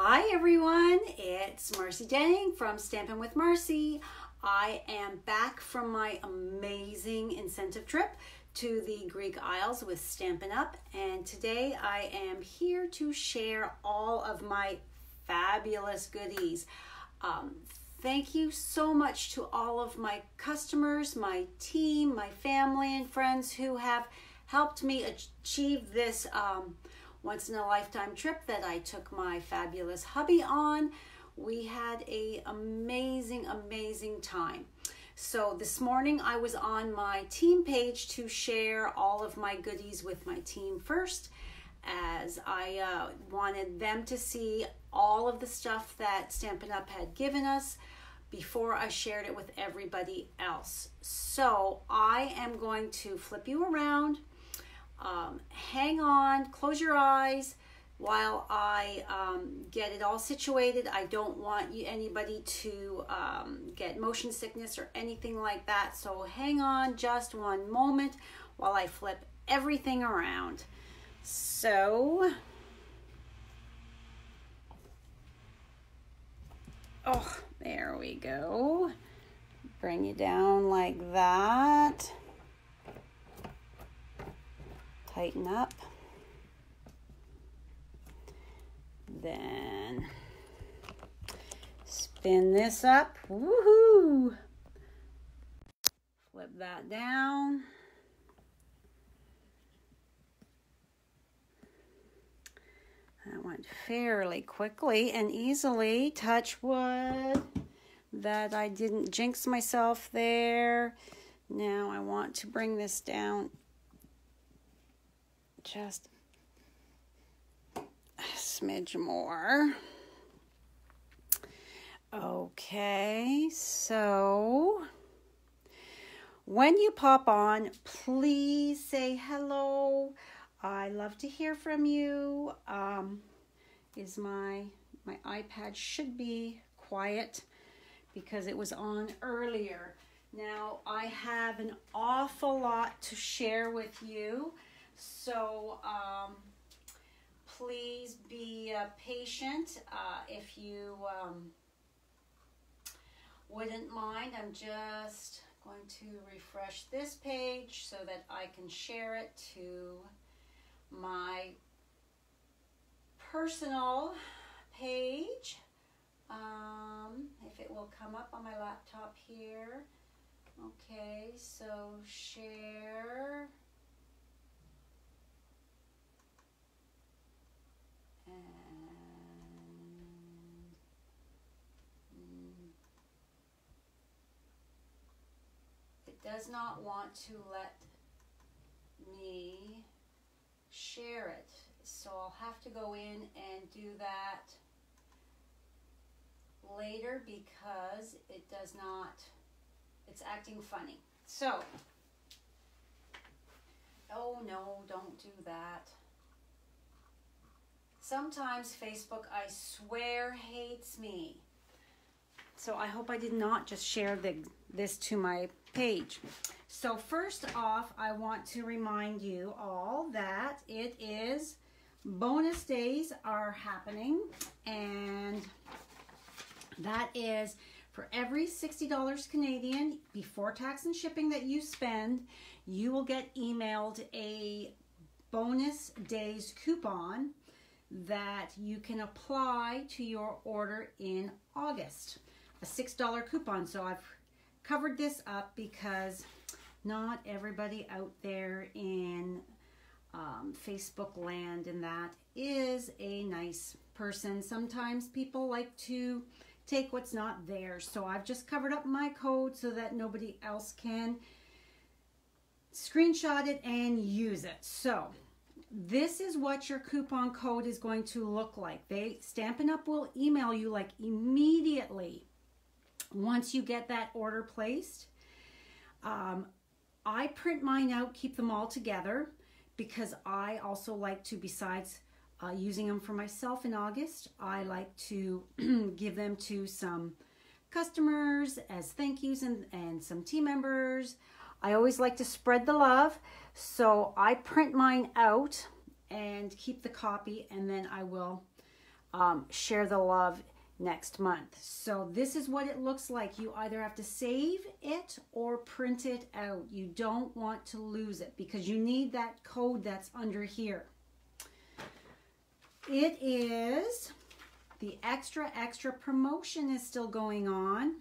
Hi everyone, it's Marcy Denning from Stampin' with Marcy. I am back from my amazing incentive trip to the Greek Isles with Stampin' Up! and today I am here to share all of my fabulous goodies. Um, thank you so much to all of my customers, my team, my family and friends who have helped me achieve this um, once in a lifetime trip that I took my fabulous hubby on. We had a amazing, amazing time. So this morning I was on my team page to share all of my goodies with my team first as I uh, wanted them to see all of the stuff that Stampin' Up! had given us before I shared it with everybody else. So I am going to flip you around um, hang on, close your eyes while I um, get it all situated. I don't want you, anybody to um, get motion sickness or anything like that. So hang on just one moment while I flip everything around. So, oh, there we go. Bring you down like that tighten up. Then spin this up. Woohoo! Flip that down. That went fairly quickly and easily. Touch wood that I didn't jinx myself there. Now I want to bring this down just a smidge more. Okay, so when you pop on, please say hello. I love to hear from you. Um, is my my iPad should be quiet because it was on earlier. Now I have an awful lot to share with you. So um, please be uh, patient. Uh, if you um, wouldn't mind, I'm just going to refresh this page so that I can share it to my personal page. Um, if it will come up on my laptop here. Okay, so share. Does not want to let me share it. So I'll have to go in and do that later because it does not, it's acting funny. So, oh no, don't do that. Sometimes Facebook, I swear, hates me. So I hope I did not just share the, this to my page. So first off, I want to remind you all that it is bonus days are happening and that is for every $60 Canadian before tax and shipping that you spend, you will get emailed a bonus days coupon that you can apply to your order in August. A $6 coupon. So I've covered this up because not everybody out there in um, Facebook land and that is a nice person. Sometimes people like to take what's not theirs. So I've just covered up my code so that nobody else can screenshot it and use it. So this is what your coupon code is going to look like. They Stampin' Up will email you like immediately once you get that order placed. Um, I print mine out, keep them all together because I also like to, besides uh, using them for myself in August, I like to give them to some customers as thank yous and, and some team members. I always like to spread the love. So I print mine out and keep the copy and then I will um, share the love next month. So this is what it looks like. You either have to save it or print it out. You don't want to lose it because you need that code that's under here. It is the extra extra promotion is still going on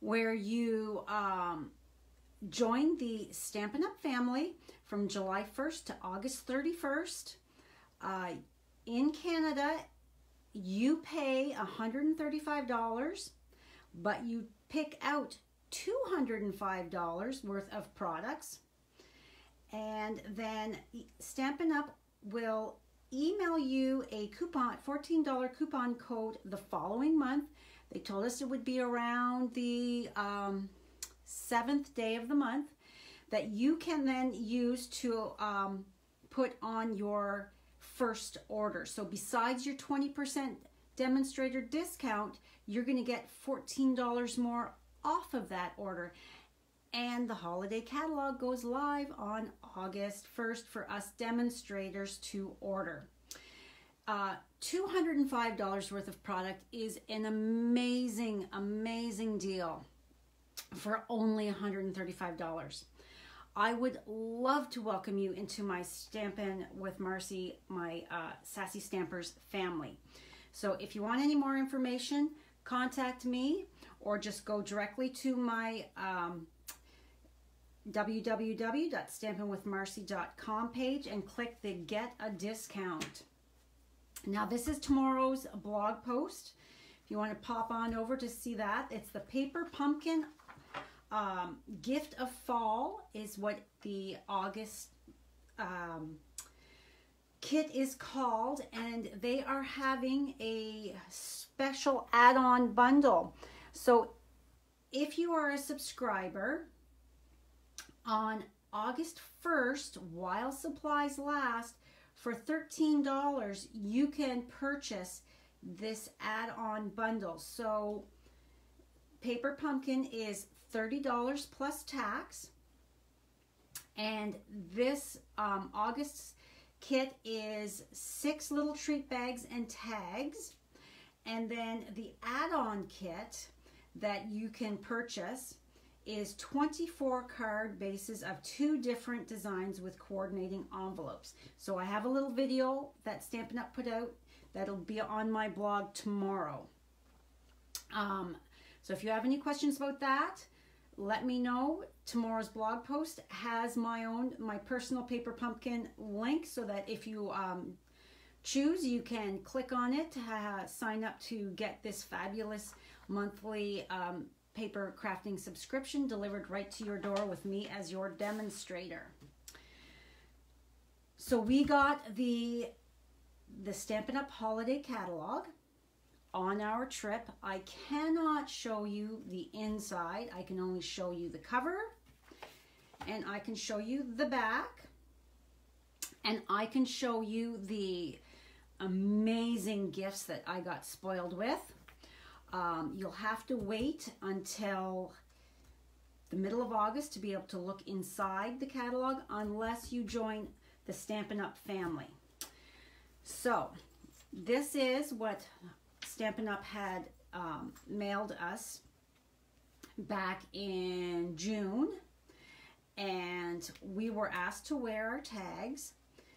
where you um, join the Stampin' Up family from July 1st to August 31st. Uh, in Canada, you pay $135, but you pick out $205 worth of products. And then Stampin' Up will email you a coupon, $14 coupon code the following month. They told us it would be around the um, seventh day of the month that you can then use to um, put on your first order. So besides your 20% demonstrator discount, you're going to get $14 more off of that order. And the holiday catalog goes live on August 1st for us demonstrators to order. Uh, $205 worth of product is an amazing, amazing deal for only $135. I would love to welcome you into my Stampin' with Marcy, my uh, Sassy Stampers family. So if you want any more information, contact me or just go directly to my um, www.stampinwithmarcy.com page and click the Get a Discount. Now this is tomorrow's blog post. If you want to pop on over to see that, it's the Paper Pumpkin um, Gift of Fall is what the August um, kit is called and they are having a special add-on bundle. So if you are a subscriber on August 1st, while supplies last, for $13, you can purchase this add-on bundle. So Paper Pumpkin is $30 plus tax. And this um, August kit is six little treat bags and tags. And then the add-on kit that you can purchase is 24 card bases of two different designs with coordinating envelopes. So I have a little video that Stampin' Up! put out that'll be on my blog tomorrow. Um, so if you have any questions about that, let me know. Tomorrow's blog post has my own, my personal paper pumpkin link so that if you um, choose, you can click on it sign up to get this fabulous monthly um, paper crafting subscription delivered right to your door with me as your demonstrator. So we got the the Stampin' Up! Holiday Catalog on our trip. I cannot show you the inside. I can only show you the cover and I can show you the back and I can show you the amazing gifts that I got spoiled with. Um, you'll have to wait until the middle of August to be able to look inside the catalog unless you join the Stampin' Up! family. So, this is what Stampin' Up! had um, mailed us back in June and we were asked to wear our tags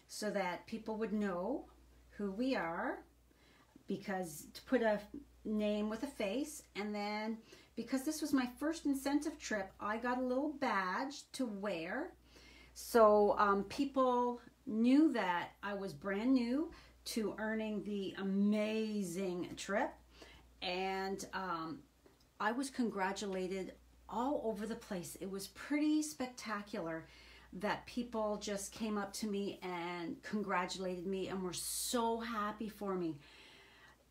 so that people would know who we are because to put a name with a face and then because this was my first incentive trip I got a little badge to wear so um, people knew that I was brand new to earning the amazing trip. And um, I was congratulated all over the place. It was pretty spectacular that people just came up to me and congratulated me and were so happy for me.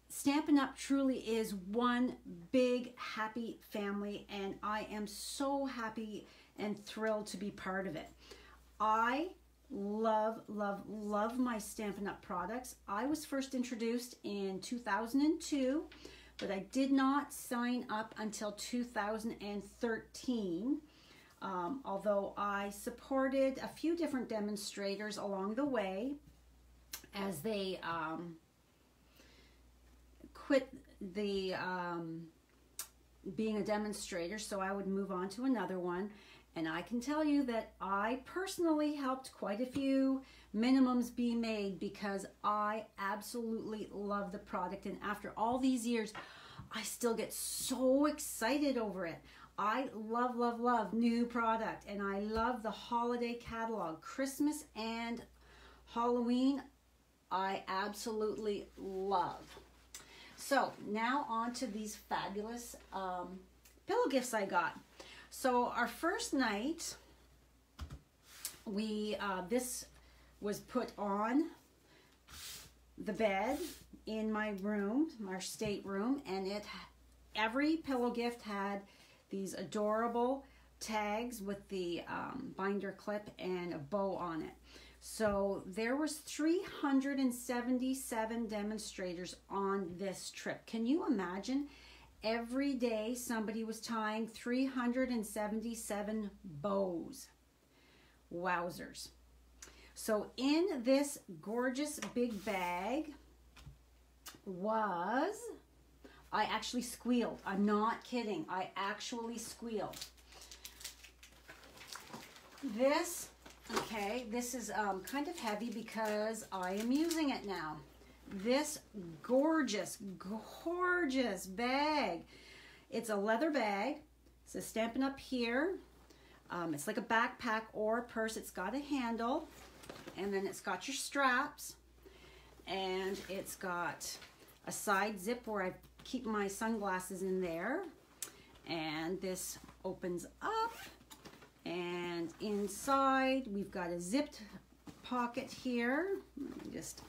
Stampin' Up! truly is one big happy family and I am so happy and thrilled to be part of it. I love, love, love my Stampin' Up! products. I was first introduced in 2002, but I did not sign up until 2013. Um, although I supported a few different demonstrators along the way as they um, quit the um, being a demonstrator, so I would move on to another one. And I can tell you that I personally helped quite a few minimums be made because I absolutely love the product. And after all these years, I still get so excited over it. I love, love, love new product and I love the holiday catalog, Christmas and Halloween. I absolutely love. So now on to these fabulous um, pillow gifts I got. So our first night, we uh, this was put on the bed in my room, our stateroom, and it every pillow gift had these adorable tags with the um, binder clip and a bow on it. So there was 377 demonstrators on this trip. Can you imagine? Every day somebody was tying 377 bows. Wowzers. So in this gorgeous big bag was, I actually squealed. I'm not kidding. I actually squealed. This, okay, this is um, kind of heavy because I am using it now. This gorgeous, gorgeous bag. It's a leather bag. So Stampin' Up here. Um, it's like a backpack or a purse. It's got a handle and then it's got your straps and it's got a side zip where I keep my sunglasses in there and this opens up and inside we've got a zipped pocket here just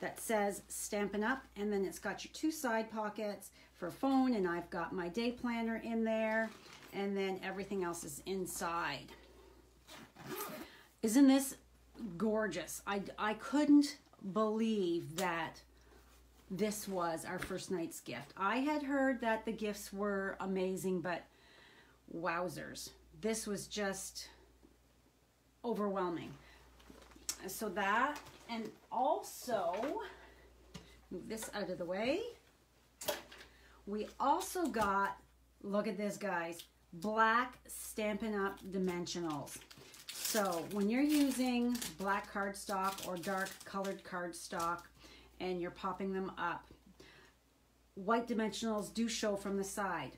that says Stampin' Up and then it's got your two side pockets for phone and I've got my day planner in there and then everything else is inside. Isn't this gorgeous? I, I couldn't believe that this was our first night's gift. I had heard that the gifts were amazing, but wowzers. This was just overwhelming. So that, and also, move this out of the way. We also got, look at this guys, black Stampin' Up! Dimensionals. So when you're using black cardstock or dark colored cardstock and you're popping them up, white dimensionals do show from the side.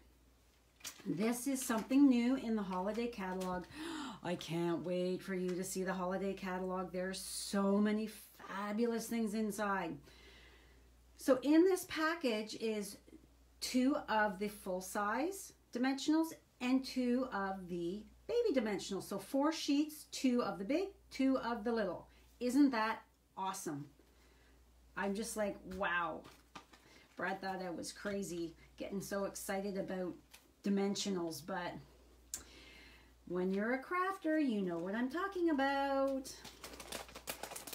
This is something new in the holiday catalog. I can't wait for you to see the holiday catalog. There's so many fabulous things inside. So in this package is two of the full size dimensionals and two of the baby dimensional. So four sheets, two of the big, two of the little. Isn't that awesome? I'm just like, wow. Brad thought I was crazy getting so excited about dimensionals, but when you're a crafter, you know what I'm talking about.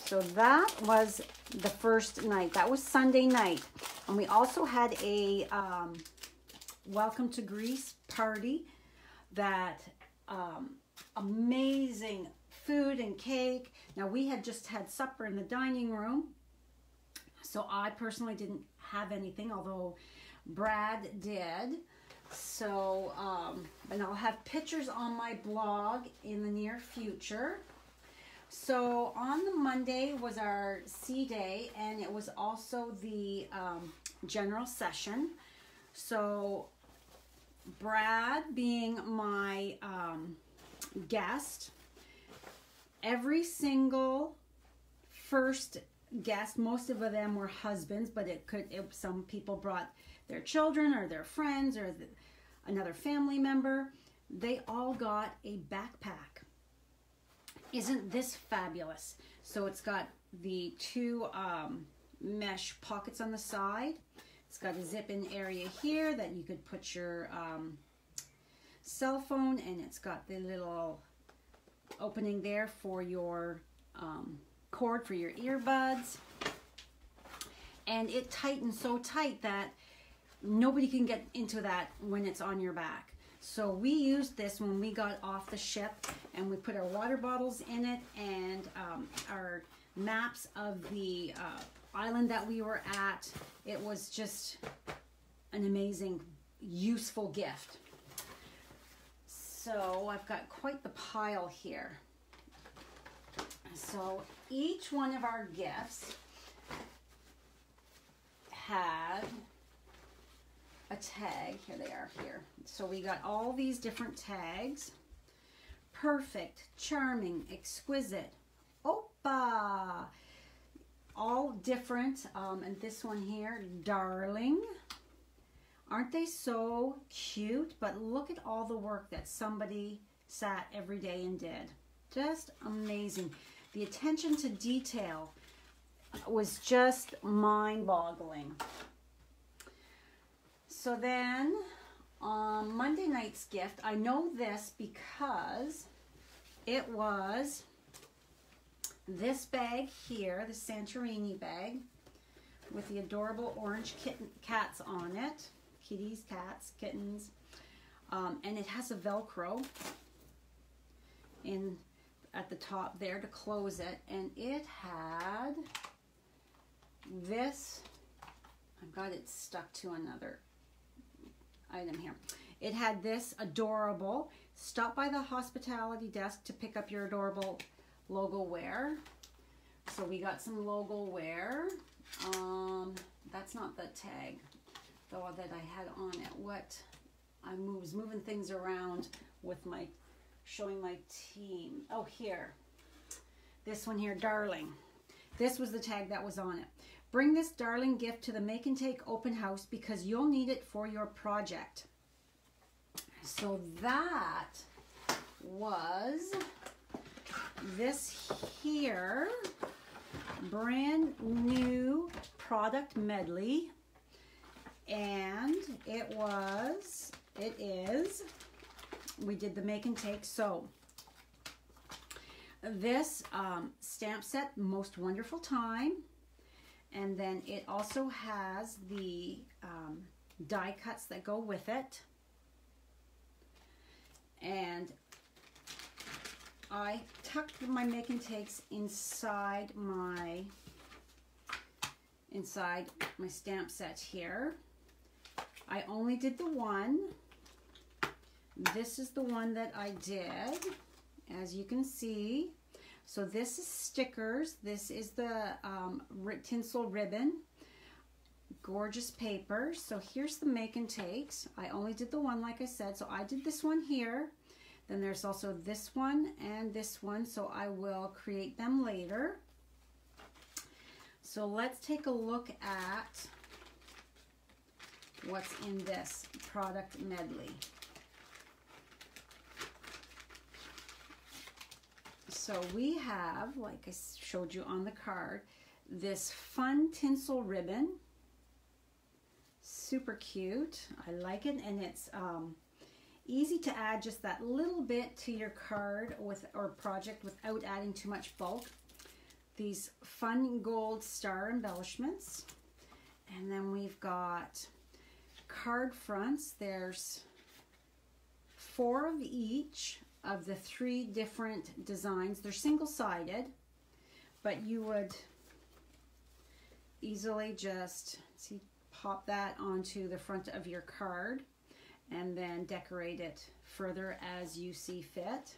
So that was the first night. That was Sunday night. And we also had a um, Welcome to Greece party that um, amazing food and cake. Now we had just had supper in the dining room. So I personally didn't have anything, although Brad did. So, um, and I'll have pictures on my blog in the near future. So on the Monday was our sea day, and it was also the um, general session. So Brad being my um, guest, every single first guest, most of them were husbands, but it could, it, some people brought their children or their friends or the, another family member. They all got a backpack. Isn't this fabulous? So it's got the two um, mesh pockets on the side it's got a zip-in area here that you could put your um, cell phone and it's got the little opening there for your um, cord for your earbuds. And it tightens so tight that nobody can get into that when it's on your back. So we used this when we got off the ship and we put our water bottles in it and um, our maps of the uh, island that we were at, it was just an amazing, useful gift. So I've got quite the pile here. So each one of our gifts had a tag. Here they are here. So we got all these different tags. Perfect, charming, exquisite, opa. All different. Um, and this one here, darling. Aren't they so cute? But look at all the work that somebody sat every day and did. Just amazing. The attention to detail was just mind-boggling. So then, on Monday night's gift, I know this because it was this bag here, the Santorini bag, with the adorable orange kitten, cats on it. Kitties, cats, kittens. Um, and it has a Velcro in at the top there to close it. And it had this, I've got it stuck to another item here. It had this adorable, stop by the hospitality desk to pick up your adorable logo wear. So we got some logo wear. Um, that's not the tag though that I had on it. What I was moving things around with my showing my team. Oh, here. This one here, darling. This was the tag that was on it. Bring this darling gift to the Make and Take open house because you'll need it for your project. So that was this here. Brand new product medley. And it was it is we did the make and take. So this um, stamp set most wonderful time and then it also has the um, die cuts that go with it. And I tucked my make and takes inside my inside my stamp set here. I only did the one. This is the one that I did as you can see so this is stickers. This is the um, tinsel ribbon. Gorgeous paper. So here's the make and takes. I only did the one like I said. So I did this one here. Then there's also this one and this one. So I will create them later. So let's take a look at what's in this product medley. So we have, like I showed you on the card, this fun tinsel ribbon. Super cute. I like it and it's um, easy to add just that little bit to your card with or project without adding too much bulk. These fun gold star embellishments. And then we've got card fronts. There's four of each of the three different designs. They're single-sided, but you would easily just see pop that onto the front of your card and then decorate it further as you see fit.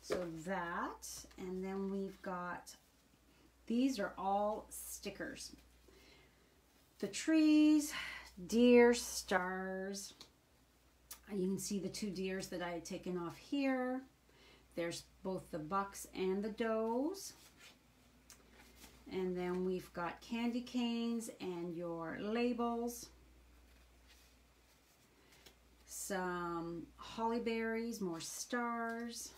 So that, and then we've got, these are all stickers. The trees, deer, stars, you can see the two deers that I had taken off here. There's both the bucks and the does. And then we've got candy canes and your labels. Some holly berries, more stars.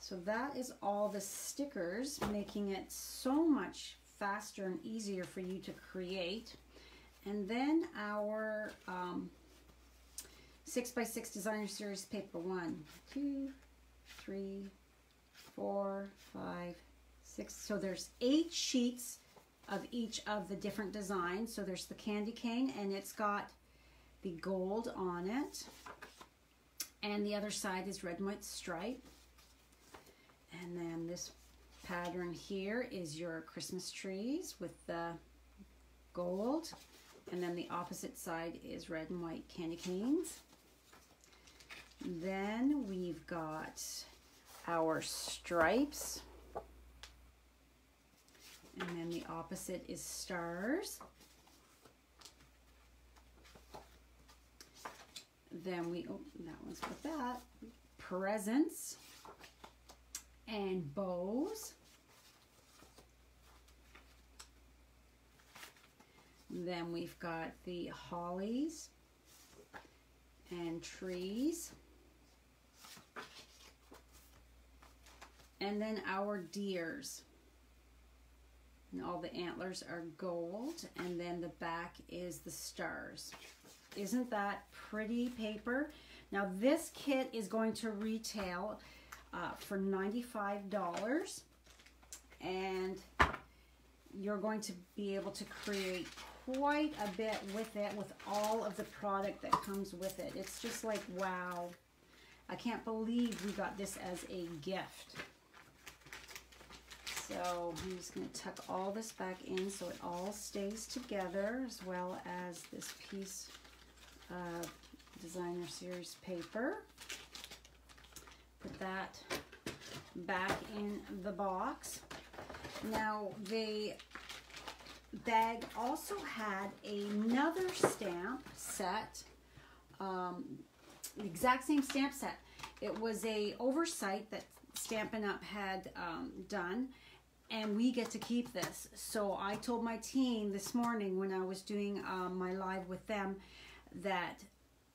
So that is all the stickers, making it so much faster and easier for you to create. And then our um, six by six designer series paper. One, two, three, four, five, six. So there's eight sheets of each of the different designs. So there's the candy cane and it's got the gold on it. And the other side is red and white stripe. And then this pattern here is your Christmas trees with the gold. And then the opposite side is red and white candy canes. Then we've got our stripes. And then the opposite is stars. Then we, oh, that one's with that. Presents and bows. Then we've got the hollies and trees. And then our deers. And all the antlers are gold. And then the back is the stars. Isn't that pretty paper? Now this kit is going to retail uh, for $95 and you're going to be able to create quite a bit with it with all of the product that comes with it. It's just like, wow. I can't believe we got this as a gift. So I'm just going to tuck all this back in so it all stays together as well as this piece of designer series paper. Put that back in the box. Now the bag also had another stamp set, um, the exact same stamp set. It was a oversight that Stampin' Up! had um, done and we get to keep this. So I told my team this morning when I was doing um, my live with them that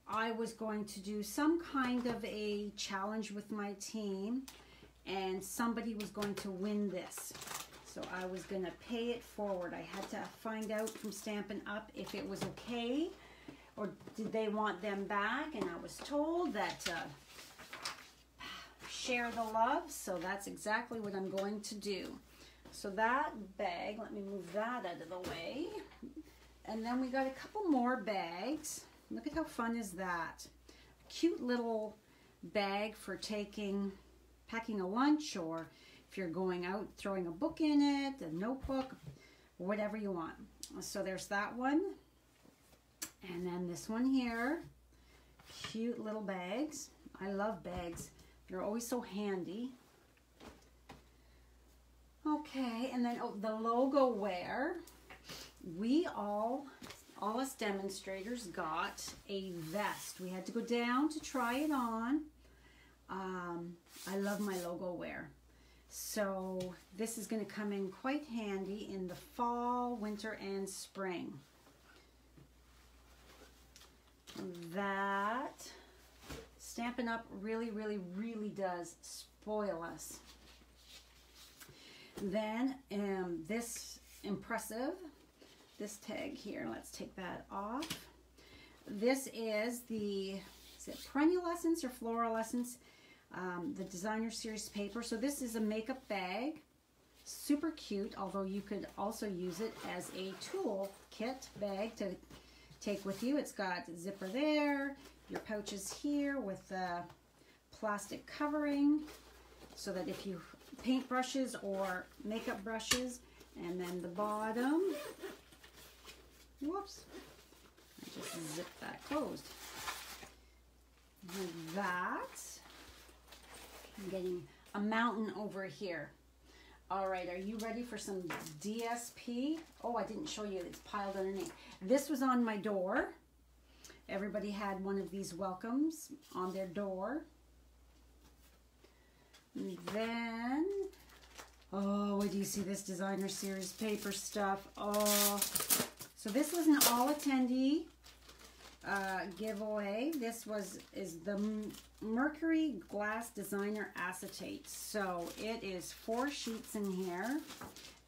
I was going to do some kind of a challenge with my team and somebody was going to win this. So I was going to pay it forward. I had to find out from Stampin' Up! if it was okay or did they want them back and I was told that uh, share the love so that's exactly what I'm going to do. So that bag, let me move that out of the way. And then we got a couple more bags. Look at how fun is that. Cute little bag for taking, packing a lunch or if you're going out, throwing a book in it, a notebook, whatever you want. So there's that one. And then this one here, cute little bags. I love bags. They're always so handy. Okay, and then oh, the logo wear. We all, all us demonstrators got a vest. We had to go down to try it on. Um, I love my logo wear. So this is going to come in quite handy in the fall, winter, and spring. That Stampin' Up! really, really, really does spoil us. Then um, this impressive, this tag here, let's take that off. This is the, is it Perennial Essence or Floral Essence? Um, the designer series paper. So this is a makeup bag, super cute, although you could also use it as a tool kit bag to take with you. It's got zipper there, your pouches here with the plastic covering so that if you paint brushes or makeup brushes. And then the bottom, whoops, I just zip that closed. Like that. I'm getting a mountain over here. All right, are you ready for some DSP? Oh, I didn't show you, it's piled underneath. This was on my door. Everybody had one of these welcomes on their door. And then, oh, wait do you see this designer series paper stuff? Oh, so this was an all attendee uh, giveaway. This was is the Mercury Glass Designer Acetate. So it is four sheets in here.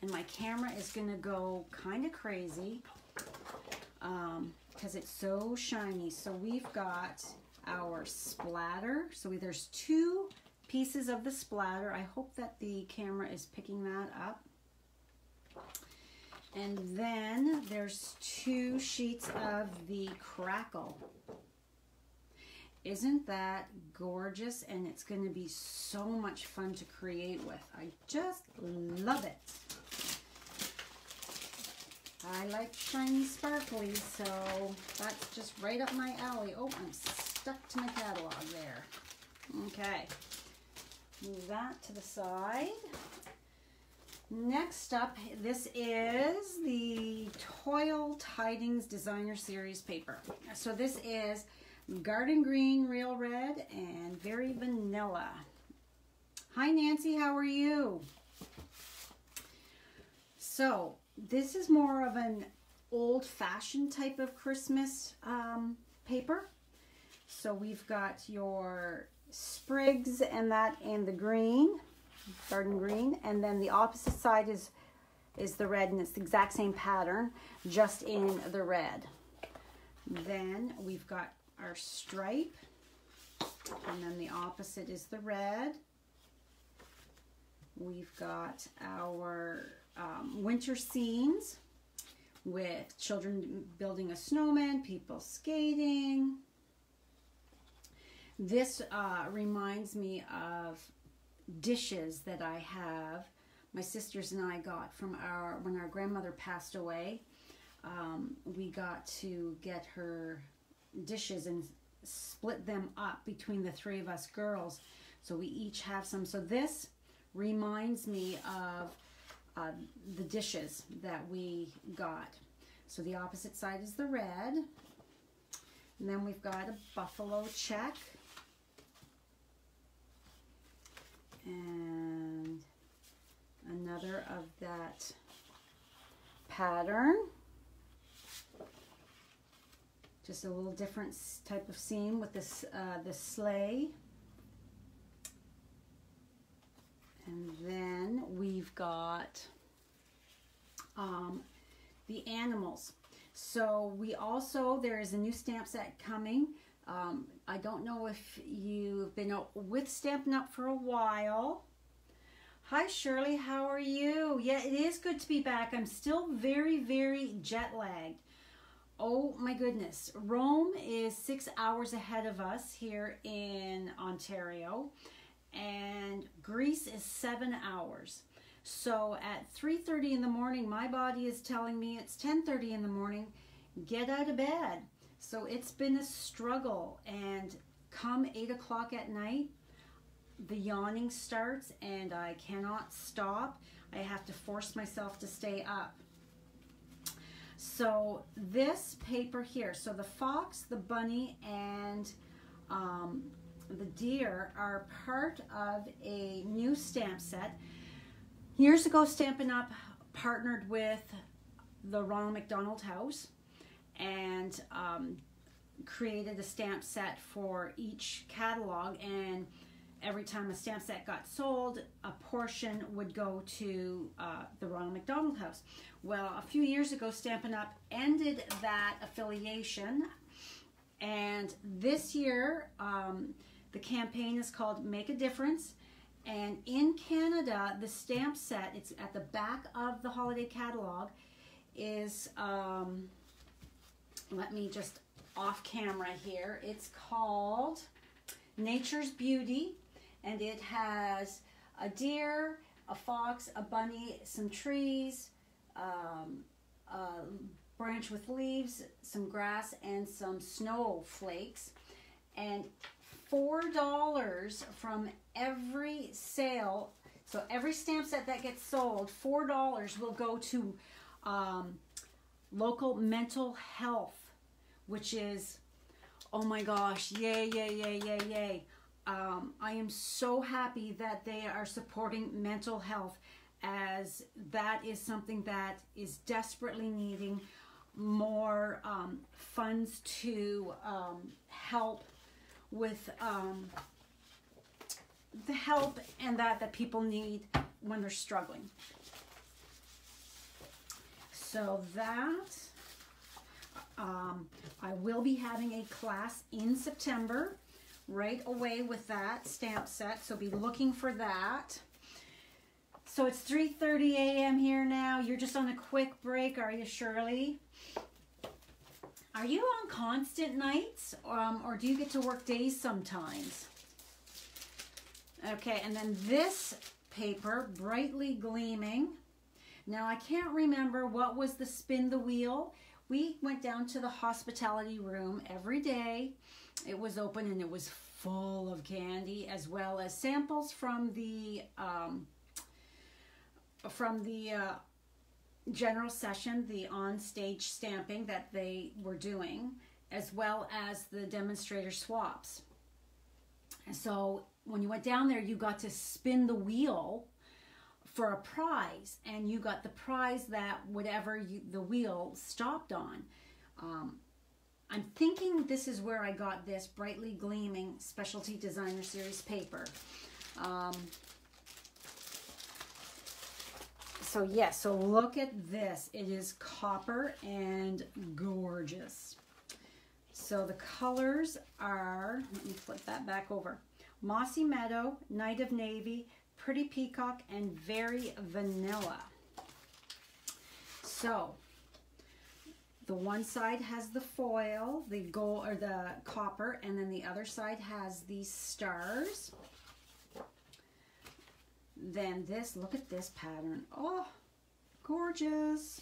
And my camera is going to go kind of crazy because um, it's so shiny. So we've got our splatter. So we, there's two pieces of the splatter. I hope that the camera is picking that up. And then there's two sheets of the crackle. Isn't that gorgeous? And it's going to be so much fun to create with. I just love it. I like shiny sparkly, so that's just right up my alley. Oh, I'm stuck to my catalog there. Okay, move that to the side. Next up, this is the Toile Tidings Designer Series paper. So this is Garden Green, Real Red, and Very Vanilla. Hi Nancy, how are you? So this is more of an old-fashioned type of Christmas um, paper. So we've got your sprigs and that in the green, garden green, and then the opposite side is is the red and it's the exact same pattern, just in the red. Then we've got our stripe, and then the opposite is the red. We've got our um, winter scenes with children building a snowman, people skating. This uh, reminds me of dishes that I have. My sisters and I got from our when our grandmother passed away. Um, we got to get her dishes and split them up between the three of us girls. So we each have some. So this reminds me of uh, the dishes that we got. So the opposite side is the red. And then we've got a buffalo check. And another of that pattern. Just a little different type of seam with this uh, the sleigh. And then we've got um, the animals. So we also, there is a new stamp set coming. Um, I don't know if you've been with Stampin' Up for a while. Hi Shirley, how are you? Yeah, it is good to be back. I'm still very, very jet lagged. Oh my goodness. Rome is six hours ahead of us here in Ontario and Greece is seven hours. So at 3.30 in the morning, my body is telling me it's 10.30 in the morning, get out of bed. So it's been a struggle and come 8 o'clock at night, the yawning starts and I cannot stop. I have to force myself to stay up. So this paper here, so the fox, the bunny, and um, the deer are part of a new stamp set. Years ago, Stampin' Up! partnered with the Ronald McDonald House and um, created a stamp set for each catalog and every time a stamp set got sold, a portion would go to uh, the Ronald McDonald House. Well, a few years ago, Stampin' Up! ended that affiliation and this year, um, the campaign is called Make a Difference. And in Canada, the stamp set, it's at the back of the holiday catalog, is, um, let me just off camera here. It's called Nature's Beauty. And it has a deer, a fox, a bunny, some trees, um, a branch with leaves, some grass, and some snowflakes. And $4 from every sale. So every stamp set that gets sold, $4 will go to um, local mental health, which is, oh my gosh, yay, yay, yay, yay, yay. Um, I am so happy that they are supporting mental health as that is something that is desperately needing more um, funds to um, help with um, the help and that that people need when they're struggling. So that um, I will be having a class in September right away with that stamp set. So be looking for that. So it's 3.30 a.m. here now. You're just on a quick break, are you, Shirley? Are you on constant nights um, or do you get to work days sometimes? Okay, and then this paper, brightly gleaming. Now I can't remember what was the spin the wheel. We went down to the hospitality room every day. It was open and it was full of candy as well as samples from the um, from the uh, general session, the on-stage stamping that they were doing, as well as the demonstrator swaps. And so when you went down there, you got to spin the wheel for a prize, and you got the prize that whatever you, the wheel stopped on. Um, I'm thinking this is where I got this brightly gleaming specialty designer series paper. Um, so yes, yeah, so look at this. It is copper and gorgeous. So the colors are, let me flip that back over. Mossy Meadow, Night of Navy, Pretty Peacock, and Very Vanilla. So the one side has the foil, the gold or the copper, and then the other side has these stars. Then this, look at this pattern. Oh, gorgeous.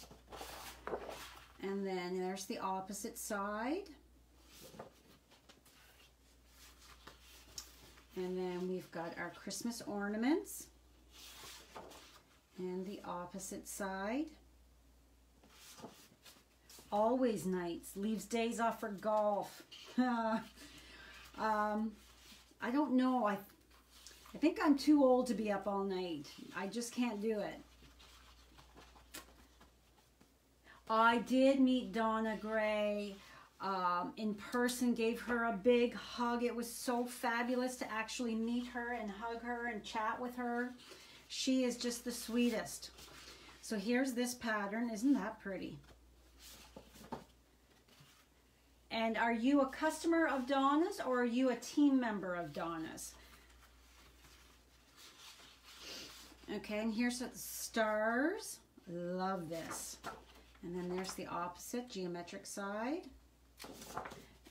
And then there's the opposite side. And then we've got our Christmas ornaments. And the opposite side. Always nights. Leaves days off for golf. um, I don't know. I I think I'm too old to be up all night. I just can't do it. I did meet Donna Gray um, in person, gave her a big hug. It was so fabulous to actually meet her and hug her and chat with her. She is just the sweetest. So here's this pattern. Isn't that pretty? And are you a customer of Donna's or are you a team member of Donna's? Okay, and here's the stars. Love this. And then there's the opposite geometric side.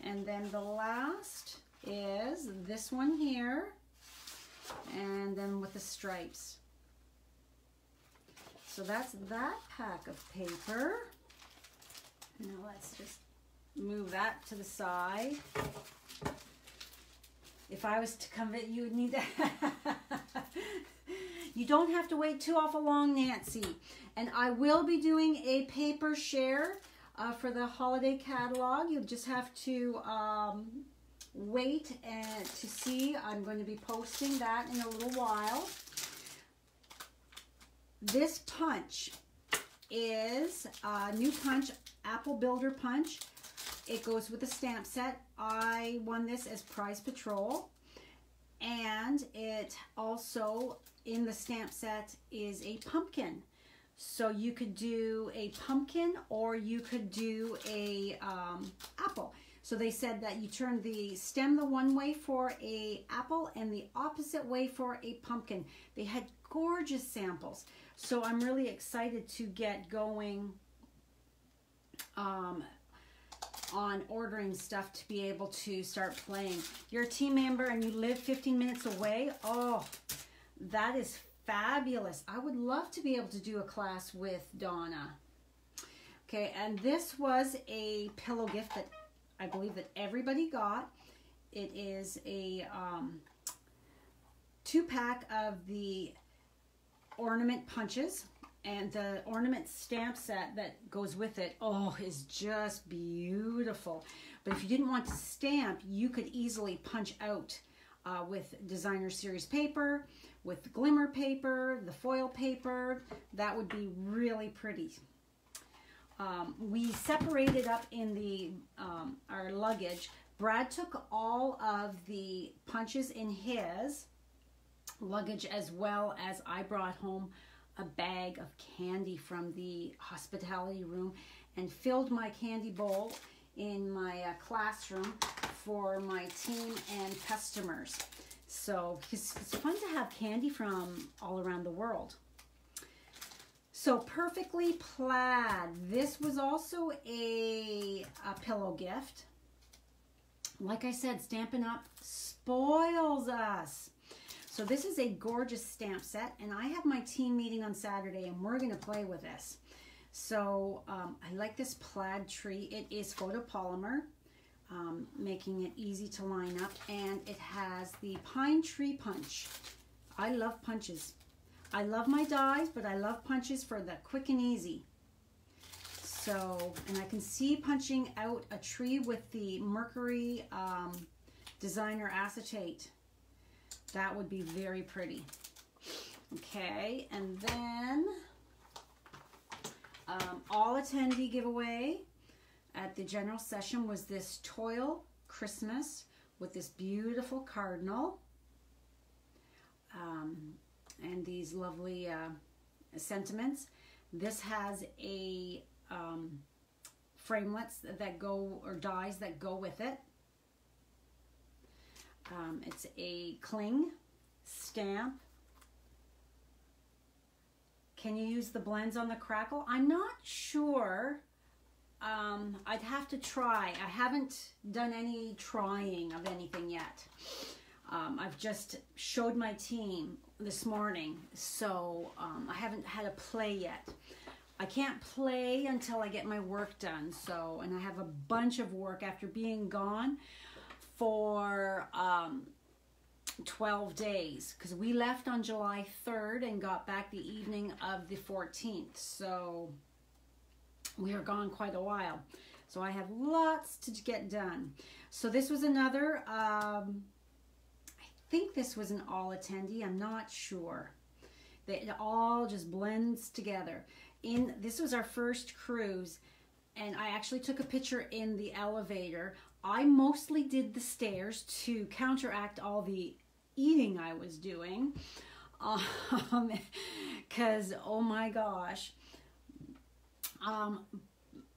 And then the last is this one here. And then with the stripes. So that's that pack of paper. Now let's just move that to the side. If I was to come in, you would need to You don't have to wait too awful long, Nancy. And I will be doing a paper share uh, for the holiday catalog. You'll just have to um, wait and to see. I'm going to be posting that in a little while. This punch is a new punch, Apple Builder Punch. It goes with a stamp set. I won this as Prize Patrol. And it also in the stamp set is a pumpkin. So you could do a pumpkin or you could do a um, apple. So they said that you turn the stem the one way for a apple and the opposite way for a pumpkin. They had gorgeous samples. So I'm really excited to get going um, on ordering stuff to be able to start playing. You're a team member and you live 15 minutes away. Oh, that is fabulous. I would love to be able to do a class with Donna. Okay, and this was a pillow gift that I believe that everybody got. It is a um, two pack of the ornament punches and the ornament stamp set that goes with it oh is just beautiful but if you didn't want to stamp you could easily punch out uh, with designer series paper with glimmer paper, the foil paper. That would be really pretty. Um, we separated up in the um, our luggage. Brad took all of the punches in his luggage as well as I brought home a bag of candy from the hospitality room and filled my candy bowl in my uh, classroom for my team and customers. So it's fun to have candy from all around the world. So perfectly plaid. This was also a, a pillow gift. Like I said, Stampin' Up! spoils us. So this is a gorgeous stamp set, and I have my team meeting on Saturday, and we're going to play with this. So um, I like this plaid tree. It is photopolymer, um, making it easy to line up, and it has the pine tree punch. I love punches. I love my dies, but I love punches for the quick and easy. So, and I can see punching out a tree with the Mercury um, Designer Acetate. That would be very pretty. Okay, and then um, all attendee giveaway at the general session was this Toile Christmas with this beautiful cardinal. Um, and these lovely uh, sentiments. This has a um, framelits that go, or dies that go with it. Um, it's a cling stamp. Can you use the blends on the crackle? I'm not sure. Um, I'd have to try. I haven't done any trying of anything yet. Um, I've just showed my team this morning, so um, I haven't had a play yet. I can't play until I get my work done, so, and I have a bunch of work after being gone for um, 12 days, because we left on July 3rd and got back the evening of the 14th, so we are gone quite a while. So I have lots to get done. So this was another um, I think this was an all attendee. I'm not sure. It all just blends together. In This was our first cruise, and I actually took a picture in the elevator. I mostly did the stairs to counteract all the eating I was doing. Because, um, oh my gosh. Um,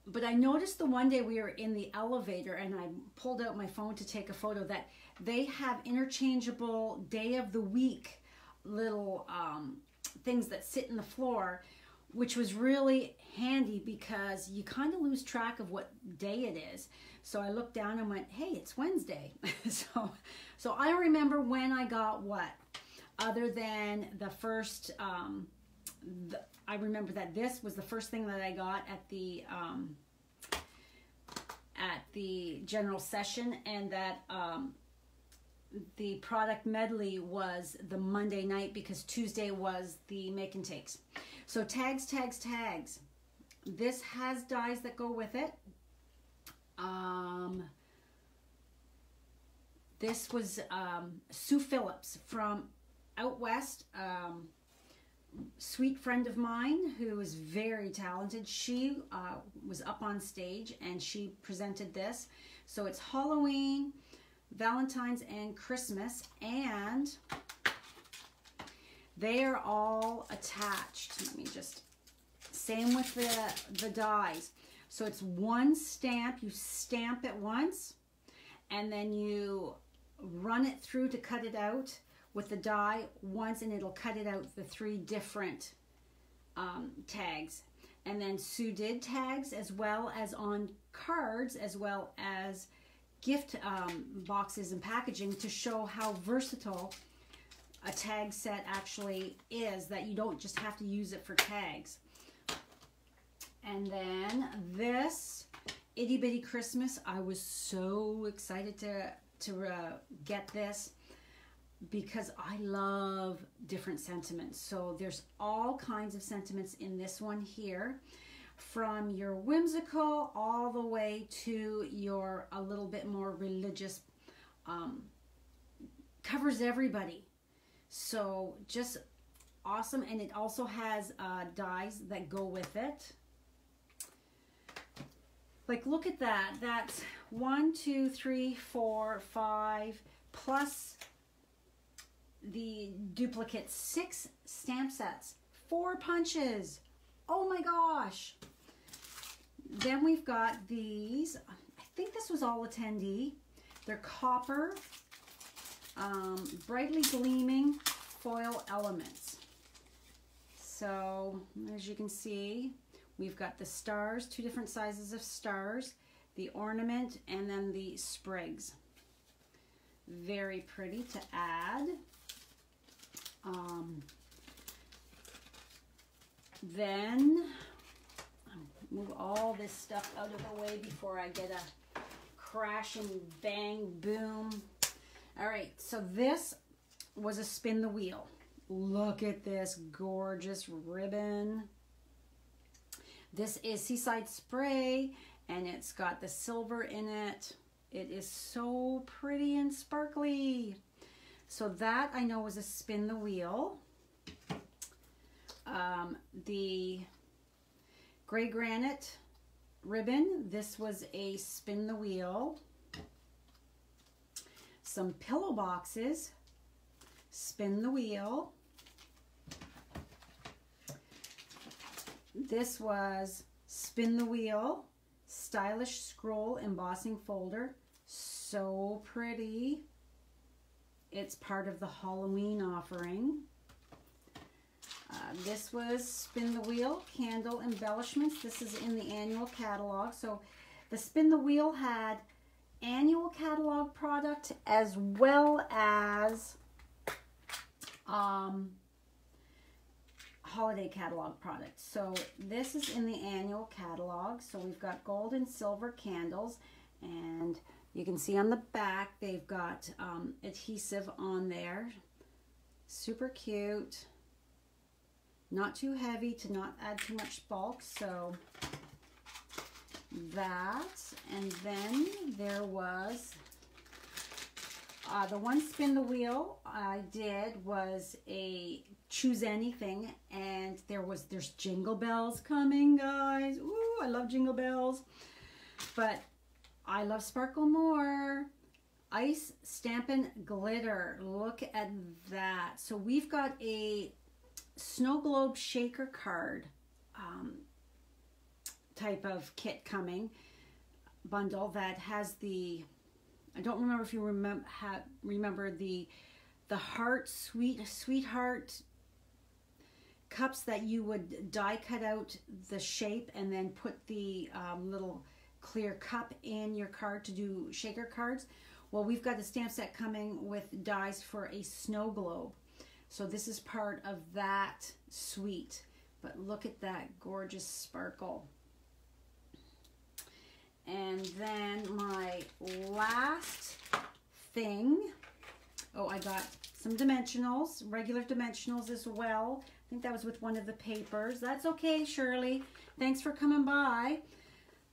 but I noticed the one day we were in the elevator and I pulled out my phone to take a photo that they have interchangeable day of the week little um, things that sit in the floor, which was really handy because you kind of lose track of what day it is. So I looked down and went, hey, it's Wednesday. so, so I remember when I got what, other than the first, um, the, I remember that this was the first thing that I got at the, um, at the general session and that um, the product medley was the Monday night because Tuesday was the make and takes. So tags, tags, tags. This has dies that go with it. Um, this was um, Sue Phillips from out west. Um, sweet friend of mine who is very talented. She uh, was up on stage and she presented this. So it's Halloween Valentine's and Christmas, and they are all attached. Let me just, same with the, the dies. So it's one stamp, you stamp it once, and then you run it through to cut it out with the die once, and it'll cut it out the three different um, tags. And then Sue did tags as well as on cards, as well as gift um, boxes and packaging to show how versatile a tag set actually is that you don't just have to use it for tags. And then this Itty Bitty Christmas, I was so excited to, to uh, get this because I love different sentiments. So there's all kinds of sentiments in this one here from your whimsical all the way to your a little bit more religious um, covers everybody. So just awesome and it also has uh, dies that go with it. Like look at that. That's one two three four five plus the duplicate six stamp sets four punches oh my gosh then we've got these. I think this was all attendee. They're copper, um, brightly gleaming foil elements. So So as you can see, we've got the stars, two different sizes of stars, the ornament, and then the sprigs. Very pretty to add. Um, then move all this stuff out of the way before I get a crash and bang boom. All right, so this was a spin the wheel. Look at this gorgeous ribbon. This is Seaside Spray and it's got the silver in it. It is so pretty and sparkly. So that I know was a spin the wheel. Um, the gray granite ribbon. This was a spin the wheel. Some pillow boxes. Spin the wheel. This was spin the wheel. Stylish scroll embossing folder. So pretty. It's part of the Halloween offering. Uh, this was Spin the Wheel Candle Embellishments. This is in the annual catalog. So the Spin the Wheel had annual catalog product as well as um, holiday catalog product. So this is in the annual catalog. So we've got gold and silver candles and you can see on the back they've got um, adhesive on there. Super cute. Not too heavy to not add too much bulk. So that. And then there was uh, the one spin the wheel I did was a choose anything and there was there's jingle bells coming guys Ooh, I love jingle bells but I love sparkle more. Ice stampin' glitter. Look at that. So we've got a snow globe shaker card um, type of kit coming bundle that has the I don't remember if you remember remember the the heart sweet sweetheart cups that you would die cut out the shape and then put the um, little clear cup in your card to do shaker cards. Well, we've got the stamp set coming with dies for a snow globe. So this is part of that suite. But look at that gorgeous sparkle. And then my last thing, oh, I got some dimensionals, regular dimensionals as well. I think that was with one of the papers. That's okay, Shirley. Thanks for coming by.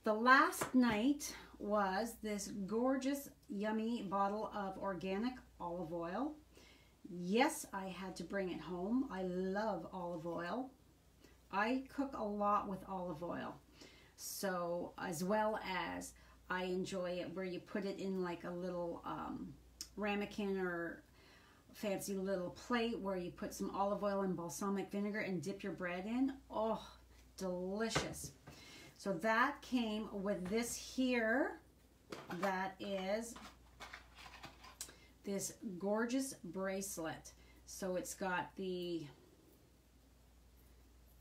The last night was this gorgeous, yummy bottle of organic olive oil. Yes, I had to bring it home. I love olive oil. I cook a lot with olive oil. So as well as I enjoy it where you put it in like a little um, ramekin or fancy little plate where you put some olive oil and balsamic vinegar and dip your bread in. Oh, delicious. So that came with this here that is this gorgeous bracelet. So it's got the,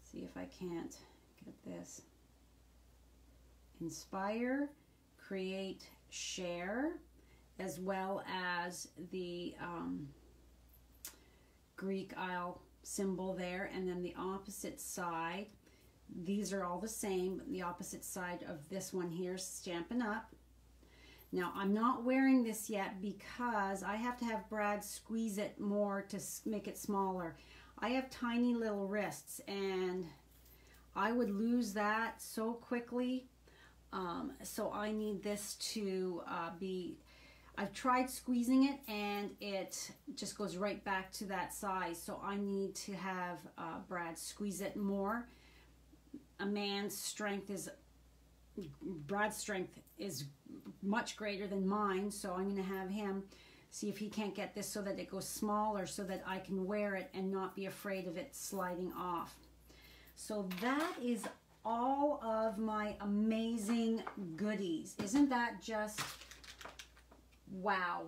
see if I can't get this inspire, create, share, as well as the um, Greek Isle symbol there, and then the opposite side. These are all the same, the opposite side of this one here, Stampin' Up. Now, I'm not wearing this yet because I have to have Brad squeeze it more to make it smaller. I have tiny little wrists and I would lose that so quickly um, so I need this to uh, be, I've tried squeezing it and it just goes right back to that size. So I need to have uh, Brad squeeze it more. A man's strength is, Brad's strength is much greater than mine. So I'm going to have him see if he can't get this so that it goes smaller so that I can wear it and not be afraid of it sliding off. So that is all of my amazing goodies. Isn't that just wow?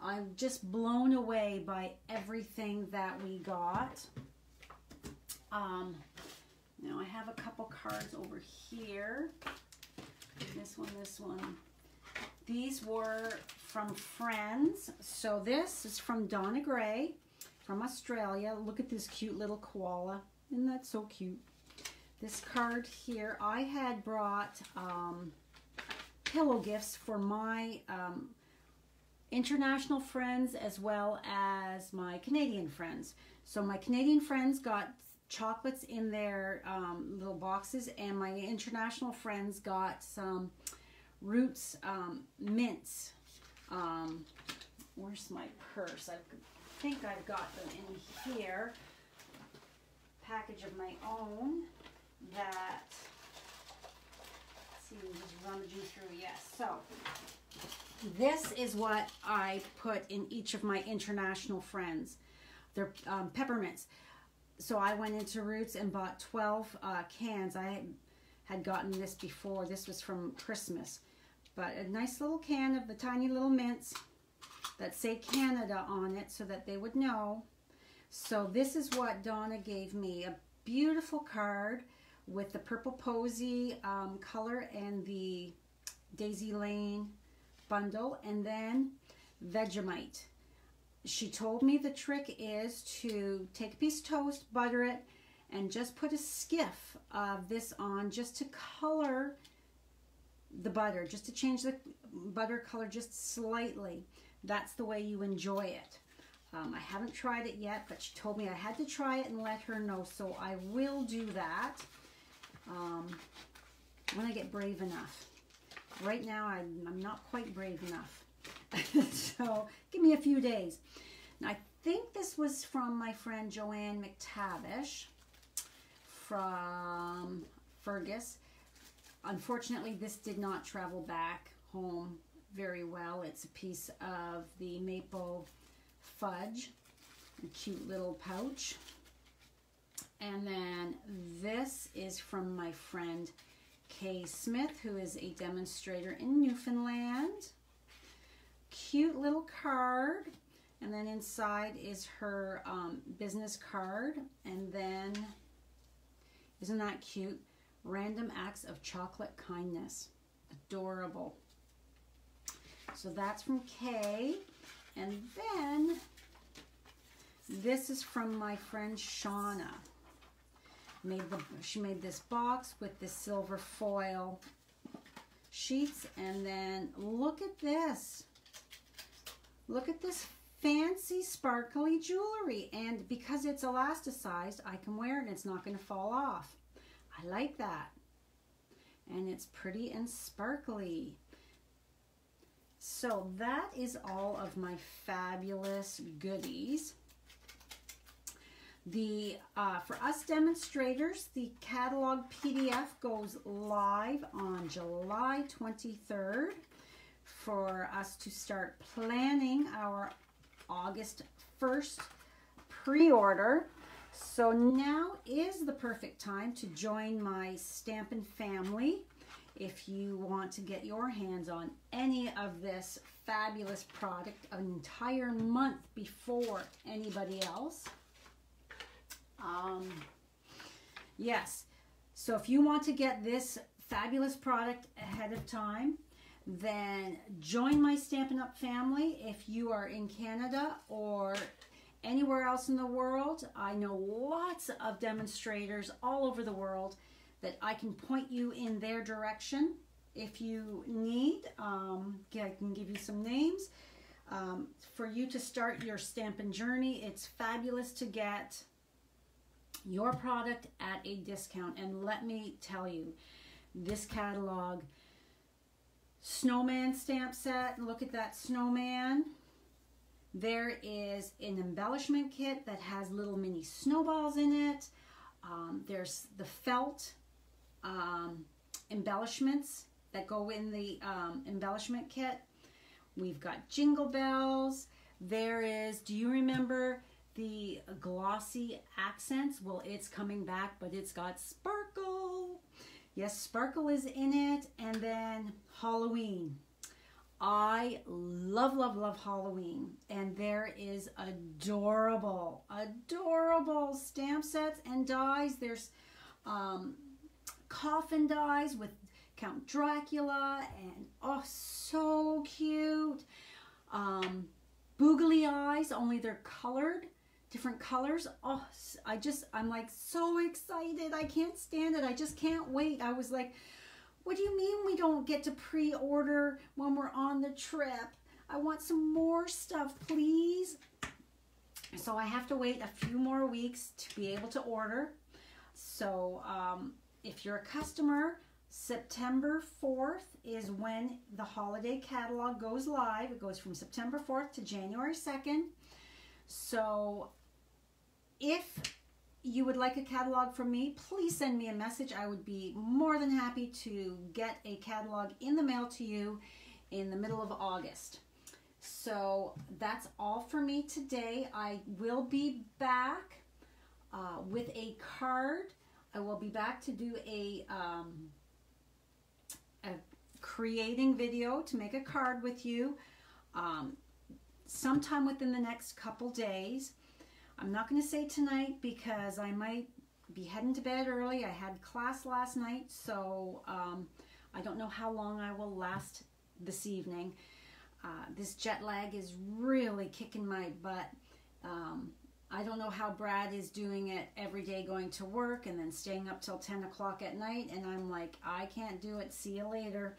I'm just blown away by everything that we got. Um, now I have a couple cards over here. This one, this one. These were from friends. So this is from Donna Gray from Australia. Look at this cute little koala. Isn't that so cute? This card here, I had brought um, pillow gifts for my um, international friends as well as my Canadian friends. So my Canadian friends got chocolates in their um, little boxes and my international friends got some Roots um, mints. Um, where's my purse? I think I've got them in here. Package of my own that, see, just rummaging through, yes. So, this is what I put in each of my international friends. They're um, peppermints. So I went into Roots and bought 12 uh, cans. I had gotten this before. This was from Christmas. But a nice little can of the tiny little mints that say Canada on it so that they would know. So this is what Donna gave me. A beautiful card with the purple posy um, color and the Daisy Lane bundle. And then Vegemite. She told me the trick is to take a piece of toast, butter it, and just put a skiff of this on just to color the butter, just to change the butter color just slightly. That's the way you enjoy it. Um, I haven't tried it yet, but she told me I had to try it and let her know, so I will do that um, when I get brave enough. Right now, I'm, I'm not quite brave enough. so give me a few days. I think this was from my friend Joanne McTavish from Fergus. Unfortunately, this did not travel back home very well. It's a piece of the maple fudge, a cute little pouch. And then this is from my friend Kay Smith, who is a demonstrator in Newfoundland. Cute little card. And then inside is her um, business card. And then, isn't that cute? Random acts of chocolate kindness. Adorable. So that's from Kay. And then this is from my friend Shauna. Made the, she made this box with the silver foil sheets. And then look at this. Look at this fancy sparkly jewelry. And because it's elasticized, I can wear it and it's not going to fall off. I like that. And it's pretty and sparkly. So that is all of my fabulous goodies. The uh, For us demonstrators, the catalog PDF goes live on July 23rd for us to start planning our August 1st pre-order. So now is the perfect time to join my Stampin' family if you want to get your hands on any of this fabulous product an entire month before anybody else. Um, yes, so if you want to get this fabulous product ahead of time, then join my Stampin' Up! family if you are in Canada or anywhere else in the world. I know lots of demonstrators all over the world that I can point you in their direction if you need. Um, I can give you some names. Um, for you to start your Stampin' Journey, it's fabulous to get your product at a discount. And let me tell you, this catalog, snowman stamp set, look at that snowman. There is an embellishment kit that has little mini snowballs in it. Um, there's the felt um, embellishments that go in the um, embellishment kit. We've got jingle bells. There is, do you remember the glossy accents? Well, it's coming back, but it's got sparkle. Yes, sparkle is in it. And then Halloween. I love, love, love Halloween. And there is adorable, adorable stamp sets and dies. There's um, coffin dies with Count Dracula and oh, so cute. Um, boogly eyes, only they're colored, different colors. Oh, I just, I'm like so excited. I can't stand it. I just can't wait. I was like, what do you mean we don't get to pre-order when we're on the trip? I want some more stuff, please. So I have to wait a few more weeks to be able to order. So um, if you're a customer, September 4th is when the holiday catalog goes live. It goes from September 4th to January 2nd. So if you would like a catalog from me, please send me a message. I would be more than happy to get a catalog in the mail to you in the middle of August. So that's all for me today. I will be back uh, with a card. I will be back to do a, um, a creating video to make a card with you um, sometime within the next couple days. I'm not going to say tonight because I might be heading to bed early. I had class last night, so um, I don't know how long I will last this evening. Uh, this jet lag is really kicking my butt. Um, I don't know how Brad is doing it every day going to work and then staying up till 10 o'clock at night. And I'm like, I can't do it. See you later.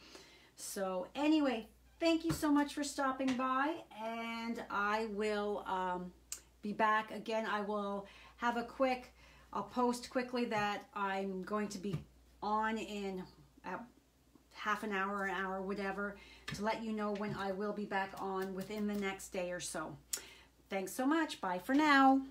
So anyway, thank you so much for stopping by. And I will... Um, be back. Again, I will have a quick, I'll post quickly that I'm going to be on in uh, half an hour, an hour, whatever, to let you know when I will be back on within the next day or so. Thanks so much. Bye for now.